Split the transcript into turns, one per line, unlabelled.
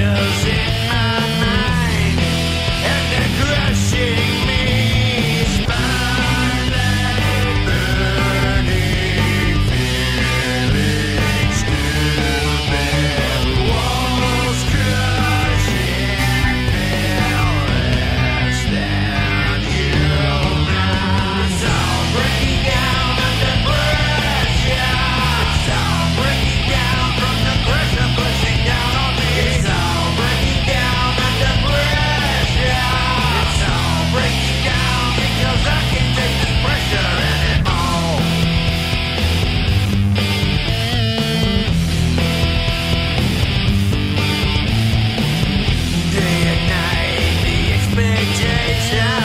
music yeah.